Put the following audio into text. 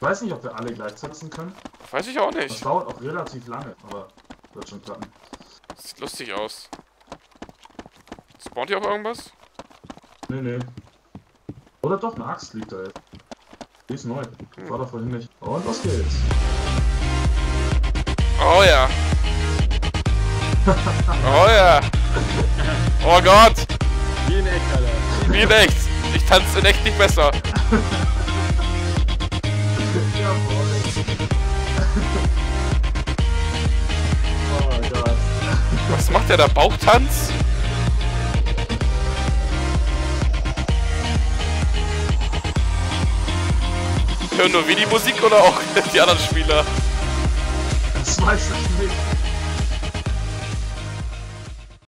Ich weiß nicht, ob wir alle gleichzeitig können. Weiß ich auch Das nicht. dauert auch relativ lange, aber wird schon klappen. Sieht lustig aus. Spawnt hier auch irgendwas? Nee, nee. Oder doch, eine Axt liegt da jetzt. Die ist neu. War da vorhin nicht. Und los geht's. Oh ja. Oh ja. Oh Gott. Wie in echt, Alter. Wie in echt. Ich tanze in echt nicht besser. Was macht der da? Bauchtanz? Hören nur wir die Musik oder auch die anderen Spieler? Das weiß ich